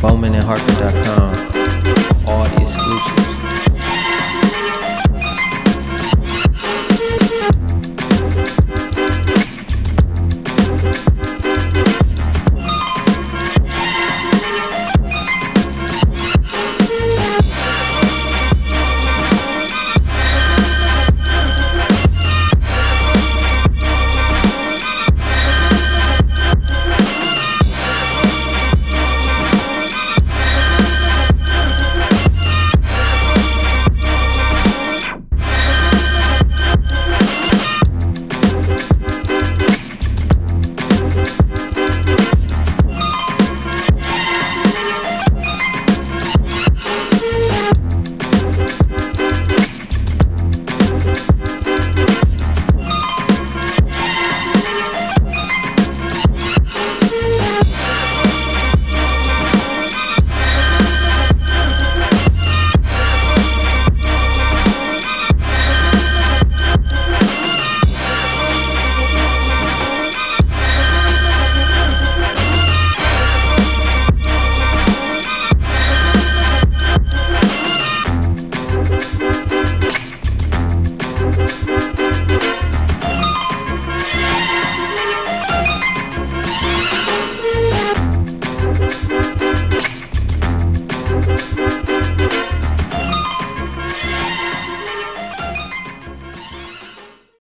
BowmanandHarper.com. All is